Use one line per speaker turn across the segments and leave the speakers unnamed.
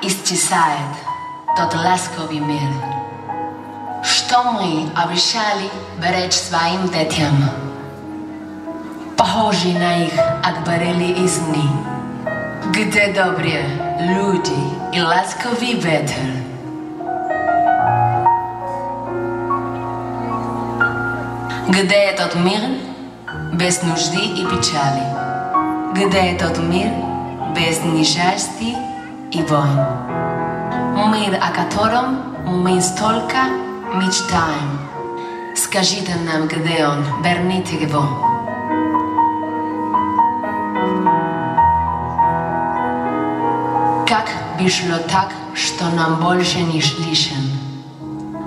исчезает тот ласковый мир, что мы обещали беречь своим детям, похожи на их акварели и сны, где добрые люди и ласковый ветер. Где этот мир без нужды и печали? Где этот мир без несчастья войн? Мир, о котором мы столько мечтаем. Скажите нам, где он, верните его. Как вышло так, что нам больше не слышен?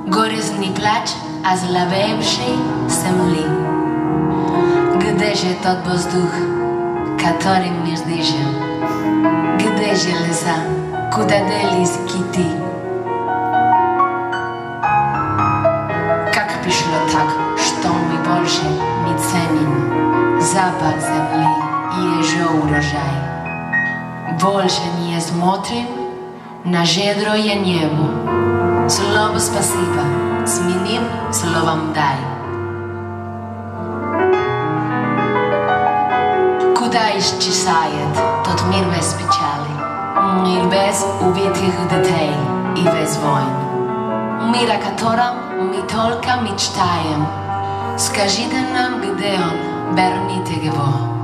Горестный плач озловевшей земли. Где же тот воздух, которым мы дышим? Где же леса, куда делись киты? Как вышло так, что мы больше не ценим запах земли и ее урожай? Больше не смотрим на щедрое небо. Слово спасибо сменим словом дай. Куда исчезает тот мир? Mir brez ubitih detej i bez vojn. Mir, o katerem mi tolka mičtajem. Skažite nam, gde on, beronite ga bo.